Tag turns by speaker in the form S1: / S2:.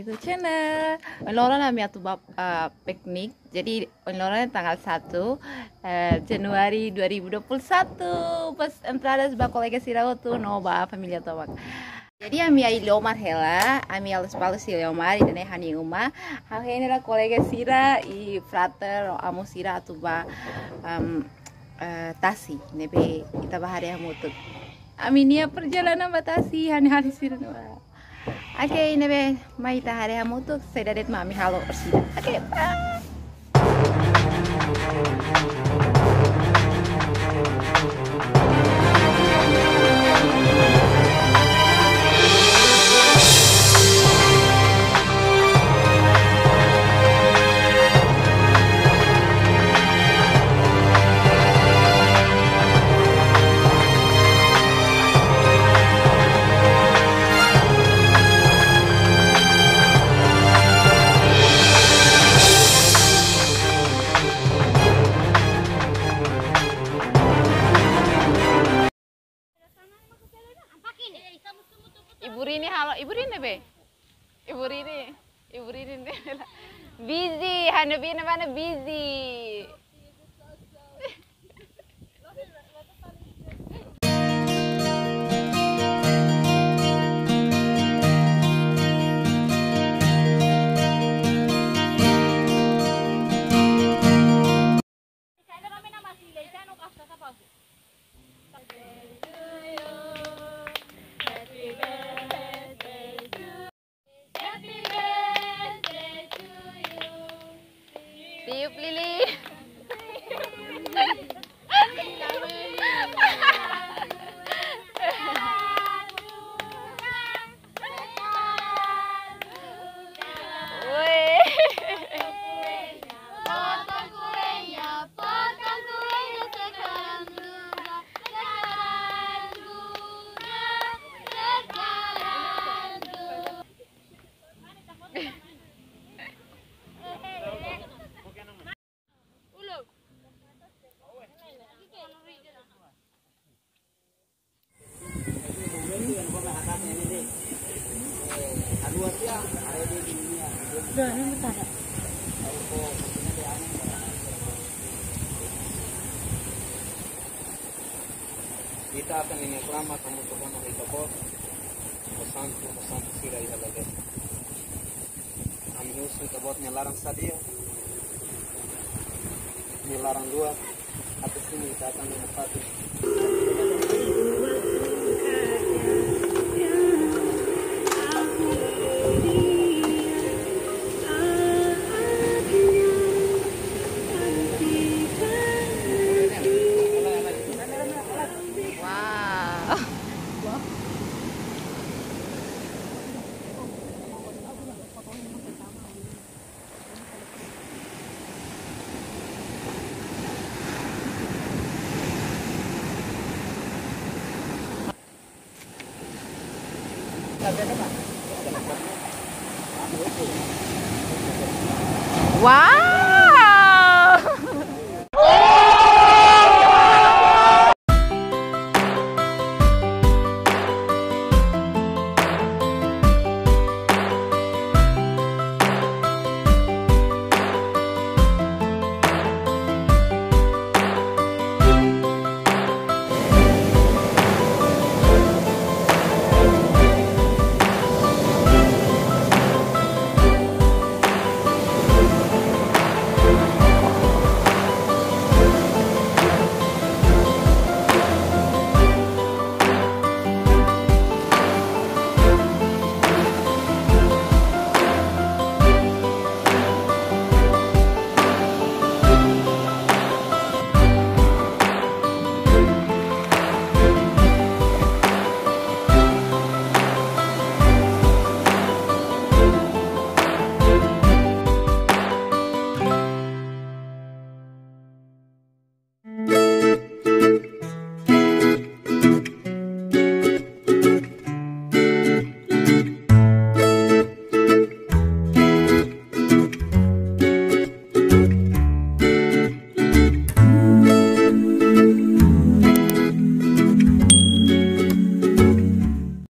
S1: YouTube channel. Onlora kami atu bab uh, piknik. Jadi onlora tanggal 1 uh, Januari 2021 pas entrada sebuah kolega sirau tu nova familia tawak. Jadi ami ai lomar hela, ami al spalu si lomar ide ne hani uma. Ha henera kolega sira i frater amo sira atu ba uh, tasi nebe ita bahari hamutuk. Aminia perjalanan batasi hani-hani sira Oke, okay, nebe mai tahare hamutuk saya dadet mami halo persida. Oke, okay, bye. Ibu Rini halo, Ibu Rini be? Ibu Rini, Ibu Rini busy, Hanabi mana busy.
S2: Lily!
S3: Kita akan ini kelama kamu tuh kan hari kabot. Pesanku pesanku sira ya lagi. Kami usul kabotnya larang sadia. Ini larang dua. Atas ini kita akan menempati.
S1: Wow.